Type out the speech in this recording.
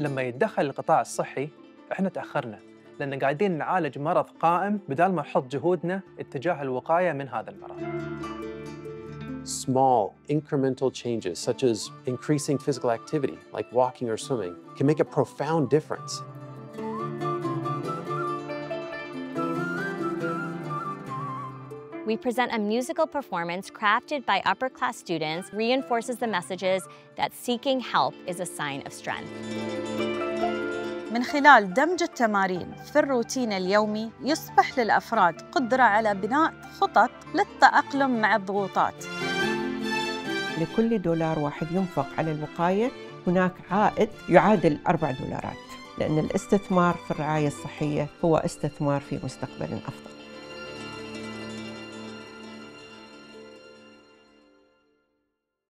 لما يتدخل القطاع الصحي إحنا تاخرنا لأن قاعدين نعالج مرض قائم بدال ما نحط جهودنا اتجاه الوقايه من هذا المرض. Small, incremental changes, such as increasing physical activity, like walking or swimming, can make a profound difference. We present a musical performance crafted by upper class students, reinforces the messages that seeking help is a sign of strength. من خلال دمج التمارين في الروتين اليومي يصبح للأفراد قدرة على بناء خطط للتأقلم مع الضغوطات لكل دولار واحد ينفق على الوقاية هناك عائد يعادل أربع دولارات لأن الاستثمار في الرعاية الصحية هو استثمار في مستقبل أفضل